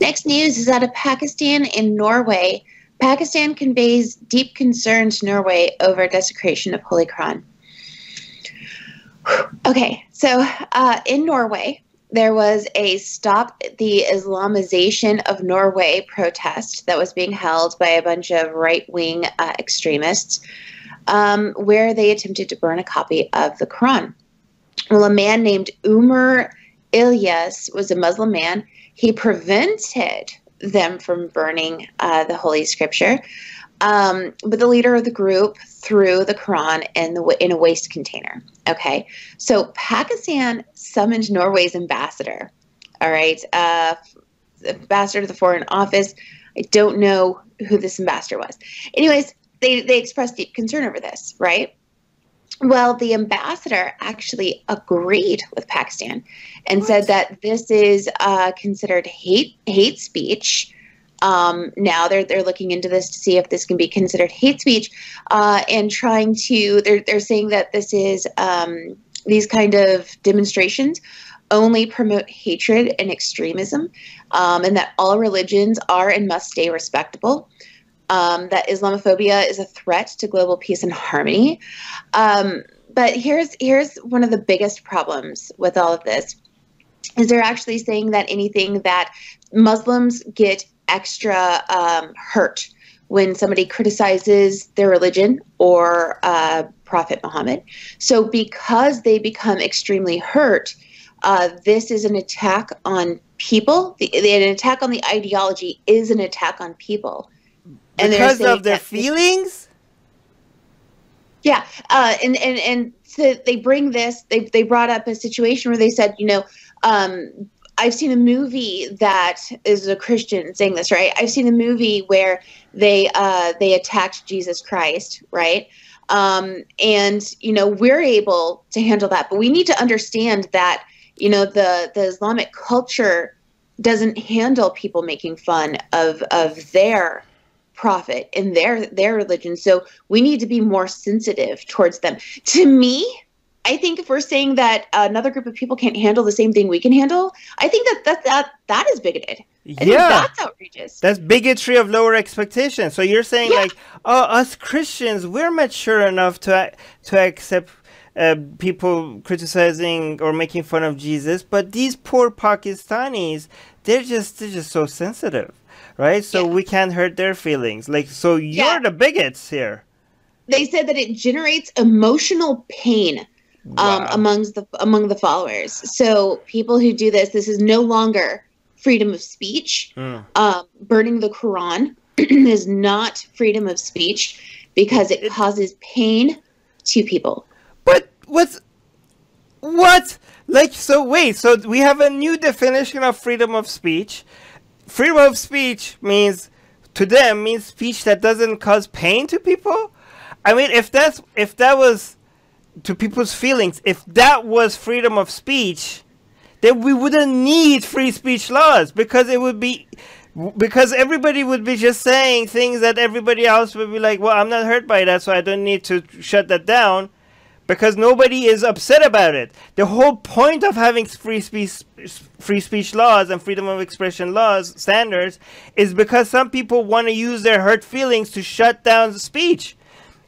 Next news is out of Pakistan and Norway. Pakistan conveys deep concern to Norway over desecration of Holy Quran. Okay, so uh, in Norway, there was a Stop the Islamization of Norway protest that was being held by a bunch of right wing uh, extremists um, where they attempted to burn a copy of the Quran. Well, a man named Umer Ilyas was a Muslim man. He prevented them from burning uh, the Holy Scripture. Um, but the leader of the group threw the Quran in the in a waste container. Okay, so Pakistan summoned Norway's ambassador. All right, uh, ambassador to the Foreign Office. I don't know who this ambassador was. Anyways, they they expressed deep concern over this. Right. Well, the ambassador actually agreed with Pakistan and what? said that this is uh, considered hate hate speech um, now they're they're looking into this to see if this can be considered hate speech, uh, and trying to they're they're saying that this is um, these kind of demonstrations only promote hatred and extremism, um, and that all religions are and must stay respectable. Um, that Islamophobia is a threat to global peace and harmony. Um, but here's here's one of the biggest problems with all of this is they're actually saying that anything that Muslims get extra um, hurt when somebody criticizes their religion or uh, Prophet Muhammad. So, because they become extremely hurt, uh, this is an attack on people. The, the, an attack on the ideology is an attack on people. And because of their feelings. Yeah, uh, and and and so they bring this. They they brought up a situation where they said, you know, um, I've seen a movie that is a Christian saying this, right? I've seen a movie where they uh, they attacked Jesus Christ, right? Um, and you know we're able to handle that, but we need to understand that you know the the Islamic culture doesn't handle people making fun of of their prophet and their their religion. So we need to be more sensitive towards them. To me, I think if we're saying that another group of people can't handle the same thing we can handle, I think that that that, that is bigoted. I yeah, that's outrageous. That's bigotry of lower expectations. So you're saying yeah. like, oh, us Christians, we're mature enough to to accept uh, people criticizing or making fun of Jesus, but these poor Pakistanis, they're just they're just so sensitive, right? So yeah. we can't hurt their feelings. Like, so you're yeah. the bigots here. They said that it generates emotional pain um, amongst the among the followers. So people who do this, this is no longer freedom of speech. Mm. Um, burning the Quran is not freedom of speech because it, it causes pain to people. But what's what? Like so? Wait. So we have a new definition of freedom of speech. Freedom of speech means to them means speech that doesn't cause pain to people. I mean, if that's if that was to people's feelings. If that was freedom of speech, then we wouldn't need free speech laws because it would be because everybody would be just saying things that everybody else would be like, well, I'm not hurt by that, so I don't need to shut that down because nobody is upset about it. The whole point of having free speech free speech laws and freedom of expression laws standards is because some people want to use their hurt feelings to shut down speech.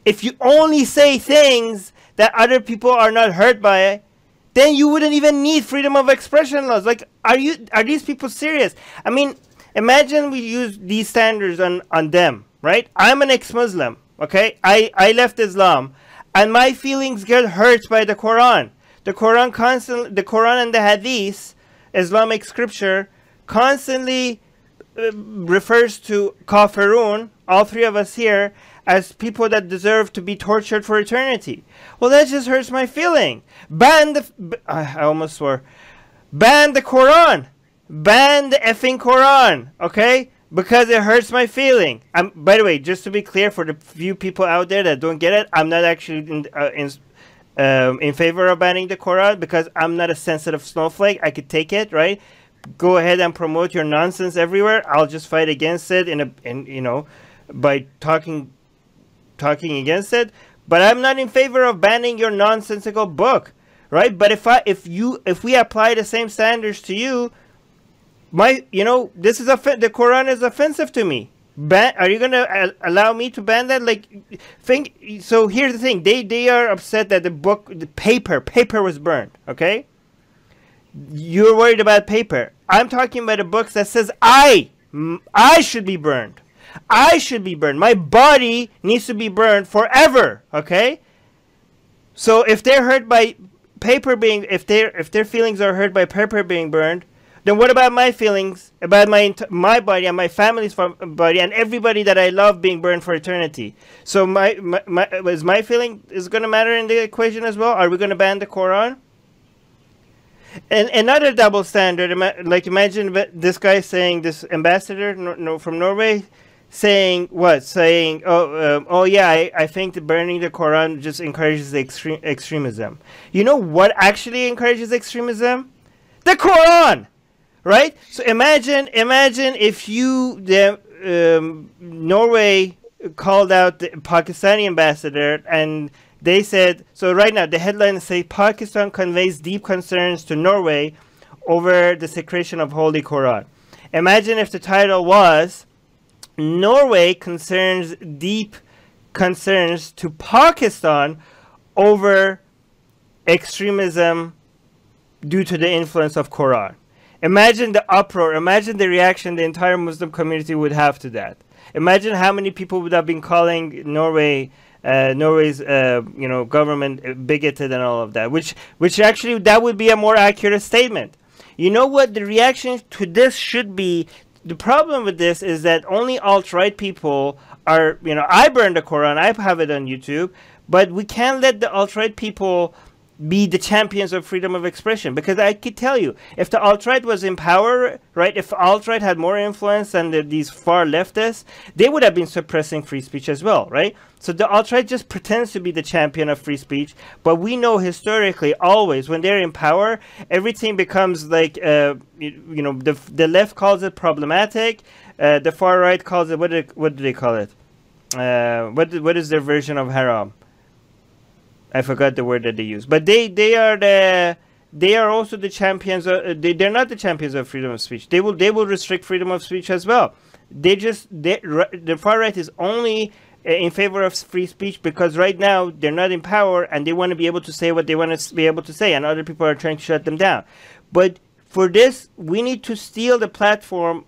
If you only say things that other people are not hurt by then you wouldn't even need freedom of expression laws. Like, are you are these people serious? I mean, imagine we use these standards on on them, right? I'm an ex-Muslim, okay? I I left Islam, and my feelings get hurt by the Quran. The Quran constantly, the Quran and the Hadith, Islamic scripture, constantly uh, refers to kafirun, all three of us here, as people that deserve to be tortured for eternity. Well, that just hurts my feeling. Ban the. I almost swore. Ban the Quran. Ban the effing Quran. Okay? Because it hurts my feeling. I'm, by the way, just to be clear for the few people out there that don't get it, I'm not actually in, uh, in, um, in favor of banning the Quran because I'm not a sensitive snowflake. I could take it, right? Go ahead and promote your nonsense everywhere. I'll just fight against it in a, in you know, by talking talking against it, but I'm not in favor of banning your nonsensical book, right? But if I if you if we apply the same standards to you, My, you know, this is a the Quran is offensive to me. Ban- are you gonna uh, allow me to ban that? Like, think. So here's the thing: they they are upset that the book, the paper, paper was burned. Okay. You're worried about paper. I'm talking about a book that says I, I should be burned. I should be burned. My body needs to be burned forever. Okay. So if they're hurt by paper being, if their if their feelings are hurt by paper being burned, then what about my feelings about my my body and my family's body and everybody that I love being burned for eternity? So my, my, my is my feeling is going to matter in the equation as well? Are we going to ban the Quran? And another double standard, like imagine this guy saying, this ambassador from Norway saying what? Saying, oh, um, oh yeah, I, I think the burning the Quran just encourages extreme extremism. You know what actually encourages extremism? The Quran, right? So imagine, imagine if you the um, Norway called out the Pakistani ambassador and they said so. Right now, the headlines say Pakistan conveys deep concerns to Norway over the desecration of Holy Quran. Imagine if the title was Norway concerns deep concerns to Pakistan over extremism due to the influence of Quran. Imagine the uproar, imagine the reaction the entire Muslim community would have to that. Imagine how many people would have been calling Norway uh, Norway's uh, you know government bigoted and all of that, which which actually that would be a more accurate statement. You know what the reaction to this should be the problem with this is that only alt-right people are, you know, I burned the Quran, I have it on YouTube, but we can't let the alt-right people be the champions of freedom of expression because I could tell you if the alt right was in power, right? If alt right had more influence than the, these far leftists, they would have been suppressing free speech as well, right? So the alt right just pretends to be the champion of free speech, but we know historically always when they're in power, everything becomes like uh, you, you, know the the left calls it problematic, uh, the far right calls it what do, what do they call it? Uh, what what is their version of haram? I forgot the word that they use, but they they are the they are also the champions. Of, uh, they they're not the champions of freedom of speech. They will they will restrict freedom of speech as well. They just they, the far right is only uh, in favor of free speech because right now they're not in power and they want to be able to say what they want to be able to say, and other people are trying to shut them down. But for this, we need to steal the platform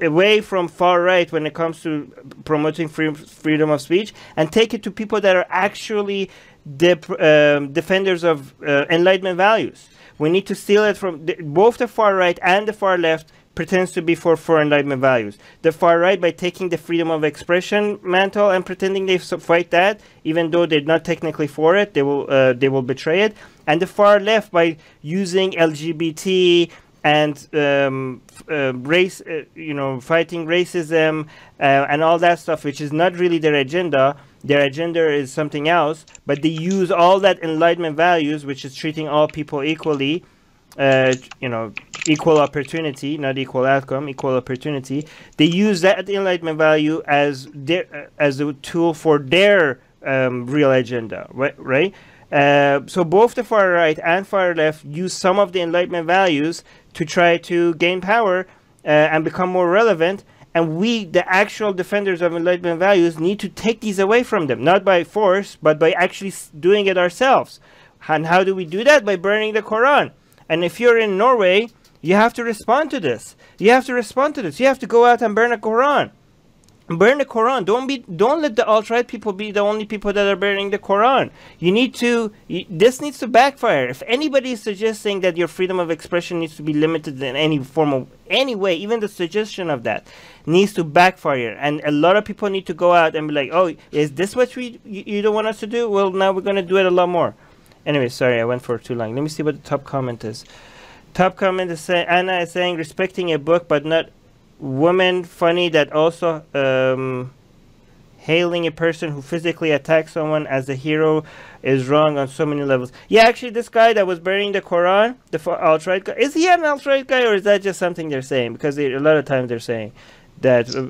away from far right when it comes to promoting free, freedom of speech and take it to people that are actually the um, defenders of uh, enlightenment values. We need to steal it from the, both the far right and the far left pretends to be for, for enlightenment values. The far right by taking the freedom of expression mantle and pretending they fight that, even though they're not technically for it, they will uh, they will betray it. And the far left by using LGBT and um, uh, race, uh, you know, fighting racism uh, and all that stuff, which is not really their agenda. Their agenda is something else, but they use all that enlightenment values, which is treating all people equally, uh, you know, equal opportunity, not equal outcome, equal opportunity. They use that enlightenment value as their as a tool for their um, real agenda, right? Right. Uh, so both the far right and far left use some of the enlightenment values to try to gain power uh, and become more relevant. And we, the actual defenders of enlightenment values, need to take these away from them, not by force, but by actually doing it ourselves. And how do we do that? By burning the Quran. And if you're in Norway, you have to respond to this. You have to respond to this. You have to go out and burn a Quran burn the Quran. Don't be. Don't let the alt-right people be the only people that are burning the Quran. You need to. This needs to backfire. If anybody is suggesting that your freedom of expression needs to be limited in any form of any way, even the suggestion of that needs to backfire. And a lot of people need to go out and be like, "Oh, is this what we you, you don't want us to do? Well, now we're gonna do it a lot more." Anyway, sorry, I went for too long. Let me see what the top comment is. Top comment is saying Anna is saying respecting a book but not woman funny that also um, hailing a person who physically attacks someone as a hero is wrong on so many levels. Yeah, actually, this guy that was burning the Quran, the alt-right guy, is he an alt-right guy or is that just something they're saying? Because they, a lot of times they're saying that uh,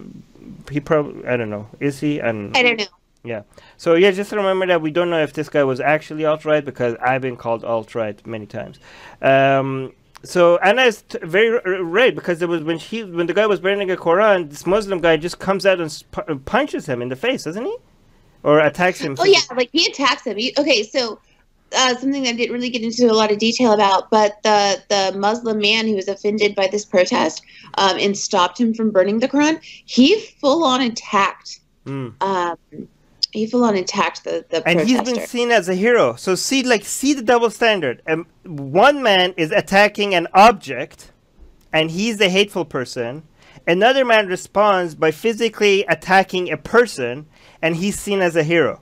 he probably, I don't know, is he? I don't know. I don't know. Yeah. So yeah, just remember that we don't know if this guy was actually alt-right because I've been called alt-right many times. Um, so Anna is t- very r- right because it was when he when the guy was burning a Quran, this Muslim guy just comes out and punches him in the face, doesn't he? Or attacks him. Oh yeah, like he attacks him. He, okay, so uh, something that I didn't really get into a lot of detail about, but the the Muslim man who was offended by this protest um, and stopped him from burning the Quran, he full on attacked. Mm. Um, he full on attacked the the and protester. he's been seen as a hero. So see, like, see the double standard. Um, one man is attacking an object, and he's the hateful person. Another man responds by physically attacking a person, and he's seen as a hero.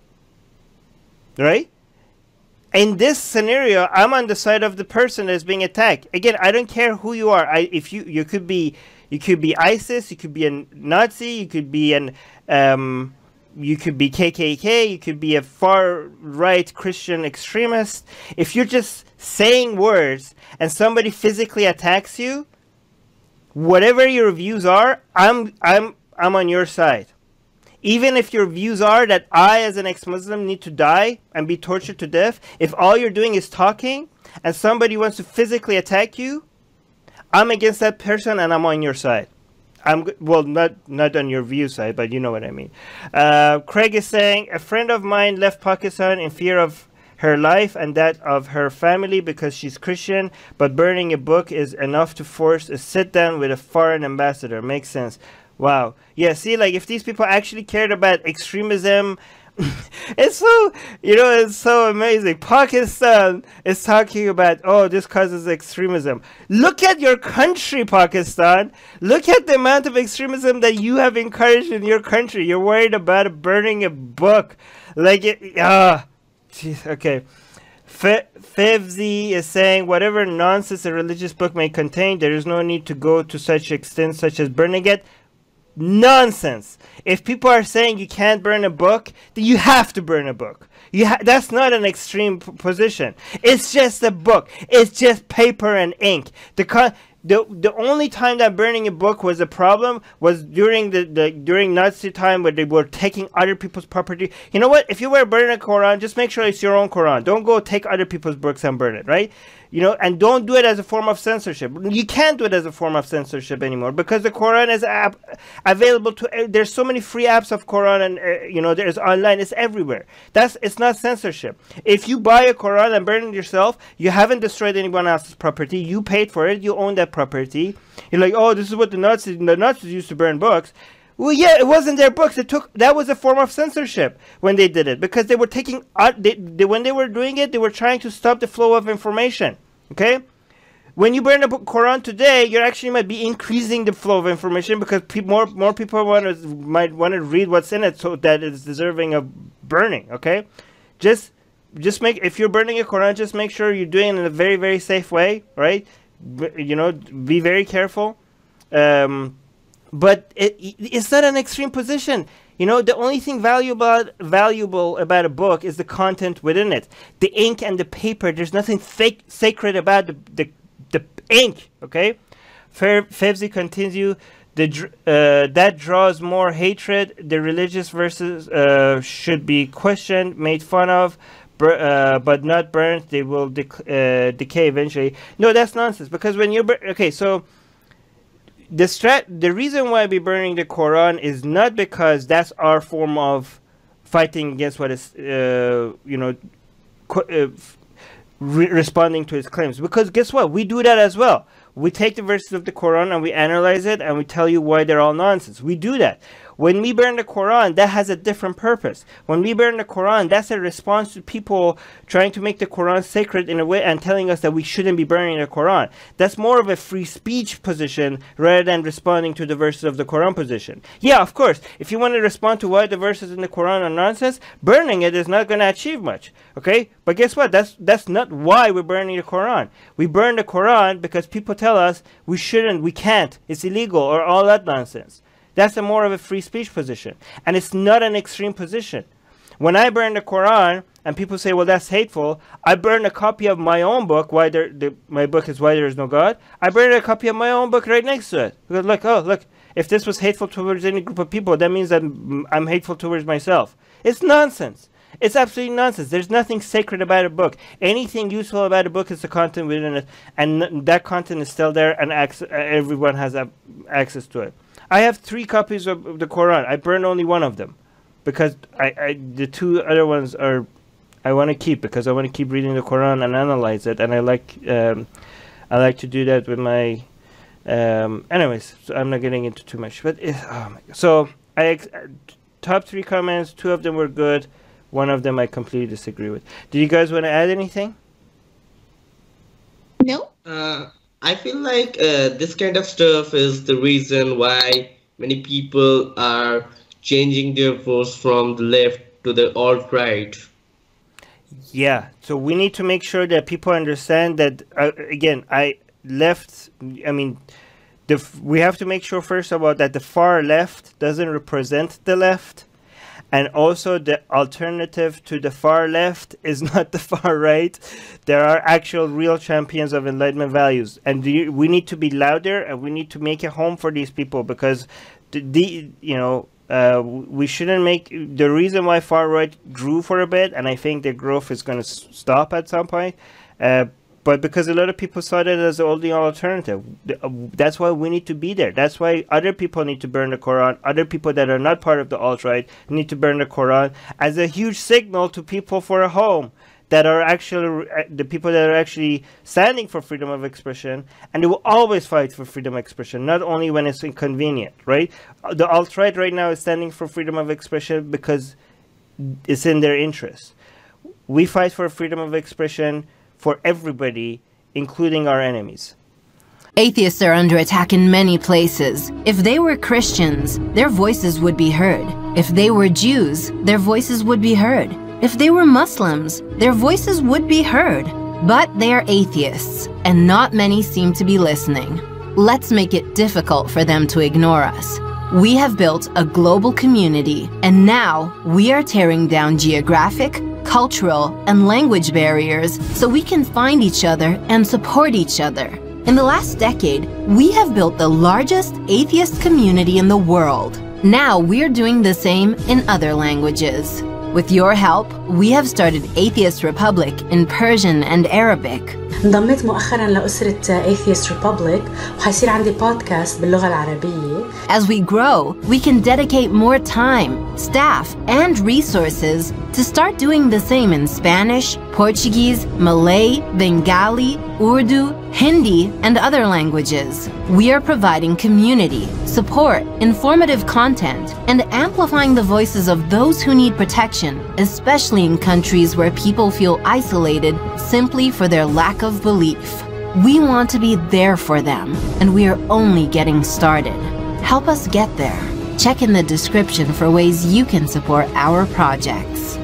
Right? In this scenario, I'm on the side of the person that's being attacked. Again, I don't care who you are. I if you you could be you could be ISIS, you could be a Nazi, you could be an um, you could be KKK, you could be a far right Christian extremist. If you're just saying words and somebody physically attacks you, whatever your views are, I'm I'm I'm on your side. Even if your views are that I as an ex-Muslim need to die and be tortured to death, if all you're doing is talking and somebody wants to physically attack you, I'm against that person and I'm on your side. I'm well, not not on your view side, but you know what I mean. Uh, Craig is saying a friend of mine left Pakistan in fear of her life and that of her family because she's Christian, but burning a book is enough to force a sit down with a foreign ambassador. Makes sense. Wow. Yeah. See, like if these people actually cared about extremism. it's so you know it's so amazing. Pakistan is talking about oh this causes extremism. Look at your country pakistan. Look at the amount of extremism that you have encouraged in your country. You're worried about burning a book. Like it ah okay. Fe- Fevzi is saying whatever nonsense a religious book may contain there is no need to go to such extent such as burning it nonsense. If people are saying you can't burn a book, then you have to burn a book. You ha- that's not an extreme position. It's just a book. It's just paper and ink. The the the only time that burning a book was a problem was during the, the during Nazi time where they were taking other people's property. You know what? If you were burning a Quran, just make sure it's your own Quran. Don't go take other people's books and burn it, right? You know, and don't do it as a form of censorship. You can't do it as a form of censorship anymore because the Quran is app available to. uh, There's so many free apps of Quran, and uh, you know, there's online. It's everywhere. That's it's not censorship. If you buy a Quran and burn it yourself, you haven't destroyed anyone else's property. You paid for it. You own that property. You're like, oh, this is what the Nazis the Nazis used to burn books. Well, yeah, it wasn't their books. It took that was a form of censorship when they did it because they were taking out. They, they, when they were doing it, they were trying to stop the flow of information. Okay, when you burn a book Quran today, you're actually might be increasing the flow of information because pe- more more people want to might want to read what's in it, so that it's deserving of burning. Okay, just just make if you're burning a Quran, just make sure you're doing it in a very very safe way, right? B- you know, be very careful. Um, but it, it's not an extreme position. You know, the only thing valuable valuable about a book is the content within it, the ink and the paper. There's nothing fake, sacred about the, the the ink. Okay, Fe- Fevzi continue. The uh, that draws more hatred. The religious verses uh, should be questioned, made fun of, uh, but not burnt. They will dec- uh, decay eventually. No, that's nonsense. Because when you're okay, so the strat the reason why we're burning the Quran is not because that's our form of fighting against what is uh, you know uh, re- responding to his claims. Because guess what? We do that as well. We take the verses of the Quran and we analyze it and we tell you why they're all nonsense. We do that when we burn the Quran that has a different purpose. When we burn the Quran that's a response to people trying to make the Quran sacred in a way and telling us that we shouldn't be burning the Quran. That's more of a free speech position rather than responding to the verses of the Quran position. Yeah of course if you want to respond to why the verses in the Quran are nonsense burning it is not going to achieve much okay? But guess what? That's that's not why we're burning the Quran. We burn the Quran because people tell us we shouldn't we can't it's illegal or all that nonsense that's a more of a free speech position. And it's not an extreme position. When I burn the Quran and people say, well, that's hateful, I burn a copy of my own book, why there, the, my book is Why There Is No God. I burn a copy of my own book right next to it. Because, look, oh, look, if this was hateful towards any group of people, that means that I'm hateful towards myself. It's nonsense. It's absolutely nonsense. There's nothing sacred about a book. Anything useful about a book is the content within it, and that content is still there, and everyone has access to it. I have three copies of the Quran. I burned only one of them because I, I the two other ones are I want to keep because I want to keep reading the Quran and analyze it, and I like um, I like to do that with my. Um, anyways, so I'm not getting into too much, but it, oh so I ex- top three comments. Two of them were good. One of them I completely disagree with. Do you guys want to add anything? No. Uh, I feel like uh, this kind of stuff is the reason why many people are changing their votes from the left to the alt right. Yeah, so we need to make sure that people understand that. Uh, again, I left. I mean, the we have to make sure first all that the far left doesn't represent the left, and also the alternative to the far left is not the far right. There are actual real champions of enlightenment values, and the, we need to be louder and we need to make a home for these people because the, the you know uh, we shouldn't make the reason why far right grew for a bit, and I think the growth is going to stop at some point. Uh, but because a lot of people saw that as the only alternative, uh, that's why we need to be there. That's why other people need to burn the Quran. Other people that are not part of the alt right need to burn the Quran as a huge signal to people for a home that are actually uh, the people that are actually standing for freedom of expression, and they will always fight for freedom of expression, not only when it's inconvenient, right? Uh, the alt right right now is standing for freedom of expression because it's in their interest. We fight for freedom of expression for everybody, including our enemies. Atheists are under attack in many places. If they were Christians, their voices would be heard. If they were Jews, their voices would be heard. If they were Muslims, their voices would be heard. But they are atheists, and not many seem to be listening. Let's make it difficult for them to ignore us. We have built a global community, and now we are tearing down geographic, cultural, and language barriers so we can find each other and support each other. In the last decade, we have built the largest atheist community in the world. Now we're doing the same in other languages. With your help, we have started Atheist Republic in Persian and Arabic. انضميت مؤخرا لأسرة Atheist Republic وحيصير عندي بودكاست باللغة العربية. As we grow, we can dedicate more time, staff, and resources to start doing the same in Spanish, Portuguese, Malay, Bengali, Urdu, Hindi, and other languages. We are providing community, support, informative content, and amplifying the voices of those who need protection, especially in countries where people feel isolated simply for their lack of belief. We want to be there for them, and we are only getting started. Help us get there. Check in the description for ways you can support our projects.